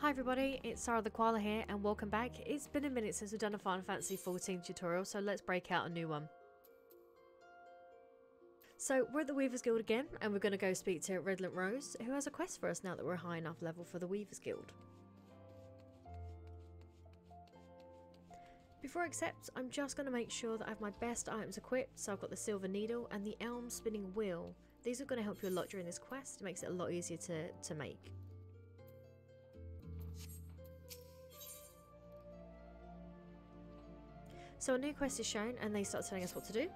Hi everybody, it's Sara the Koala here and welcome back. It's been a minute since we've done a Final Fantasy XIV tutorial, so let's break out a new one. So we're at the Weavers Guild again and we're going to go speak to Redolent Rose, who has a quest for us now that we're high enough level for the Weavers Guild. Before I accept, I'm just going to make sure that I have my best items equipped, so I've got the Silver Needle and the Elm Spinning Wheel. These are going to help you a lot during this quest, it makes it a lot easier to, to make. So a new quest is shown and they start telling us what to do.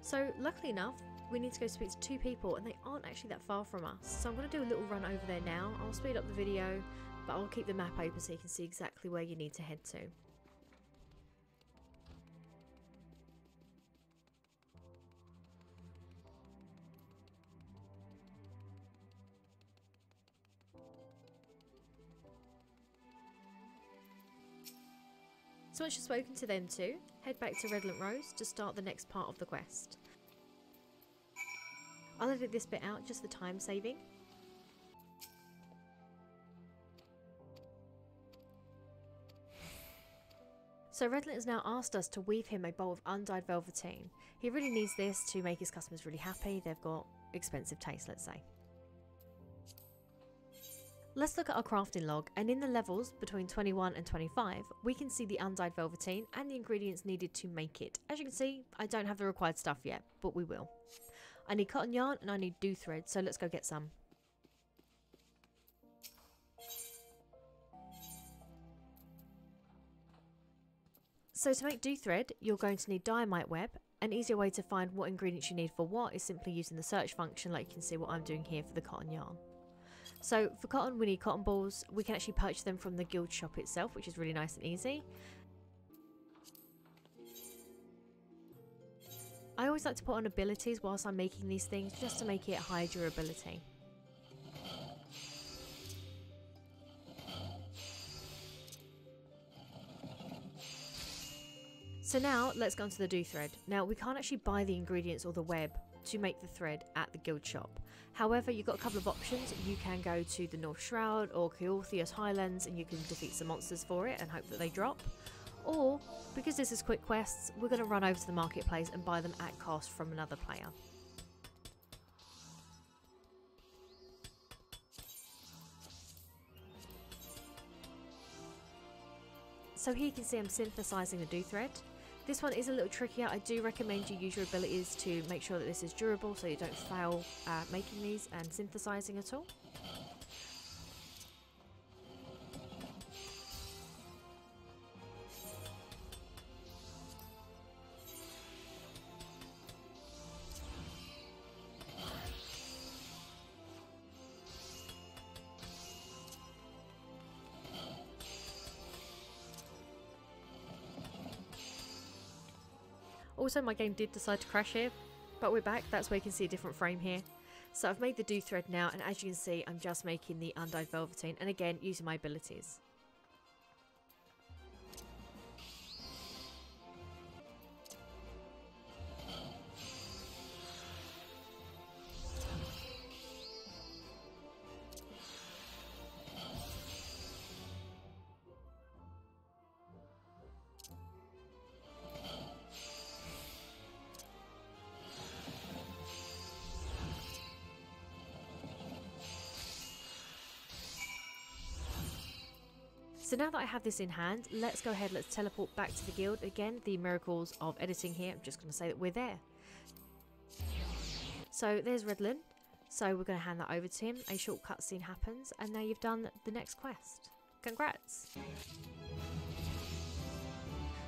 So luckily enough, we need to go speak to two people and they aren't actually that far from us. So I'm going to do a little run over there now. I'll speed up the video, but I'll keep the map open so you can see exactly where you need to head to. So once you've spoken to them too, head back to Redolent Rose to start the next part of the quest. I'll edit this bit out just for time saving. So Redolent has now asked us to weave him a bowl of undyed velveteen. He really needs this to make his customers really happy, they've got expensive taste let's say. Let's look at our crafting log and in the levels between 21 and 25 we can see the undyed velveteen and the ingredients needed to make it. As you can see I don't have the required stuff yet but we will. I need cotton yarn and I need dew thread so let's go get some. So to make dew thread you're going to need diremite web. An easier way to find what ingredients you need for what is simply using the search function like you can see what I'm doing here for the cotton yarn. So for cotton we need cotton balls, we can actually purchase them from the guild shop itself which is really nice and easy. I always like to put on abilities whilst I'm making these things just to make it high durability. So now let's go on to the dew thread. Now we can't actually buy the ingredients or the web to make the thread at the guild shop. However, you've got a couple of options. You can go to the North Shroud or Coerthas Highlands and you can defeat some monsters for it and hope that they drop. Or, because this is quick quests, we're going to run over to the marketplace and buy them at cost from another player. So here you can see I'm synthesizing the dew thread. This one is a little trickier. I do recommend you use your abilities to make sure that this is durable so you don't fail uh, making these and synthesizing at all. Also, my game did decide to crash here, but we're back. That's where you can see a different frame here. So I've made the dew thread now, and as you can see, I'm just making the undyed velveteen, and again, using my abilities. So now that I have this in hand, let's go ahead, let's teleport back to the guild. Again, the miracles of editing here, I'm just going to say that we're there. So there's Redolent. So we're going to hand that over to him. A short cutscene happens, and now you've done the next quest. Congrats!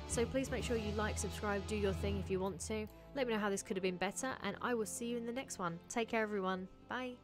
So please make sure you like, subscribe, do your thing if you want to. Let me know how this could have been better, and I will see you in the next one. Take care, everyone. Bye.